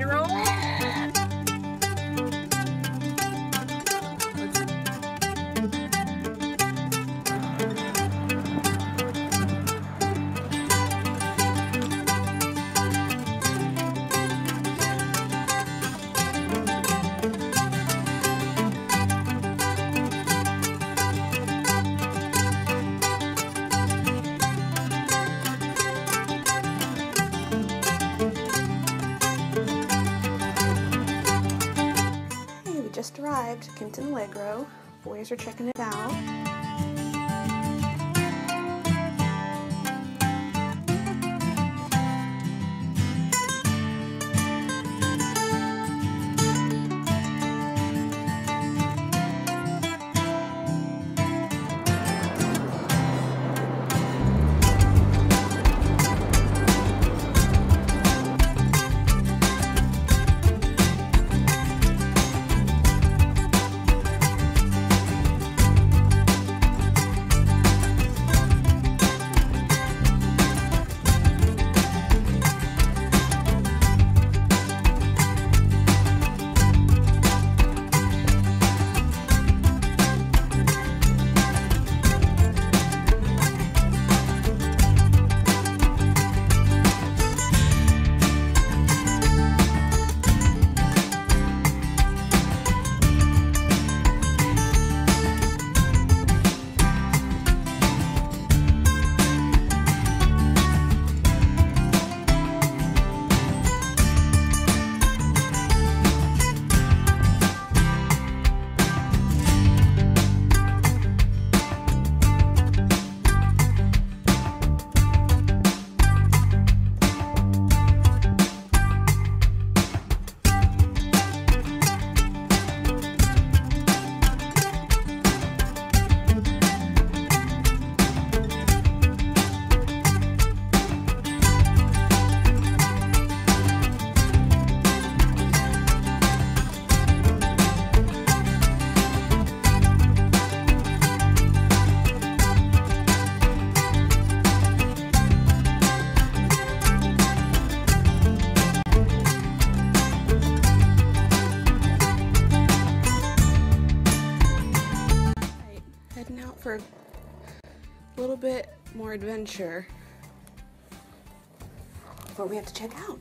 to Kimpton Allegro. Boys are checking it out. For a little bit more adventure. What we have to check out.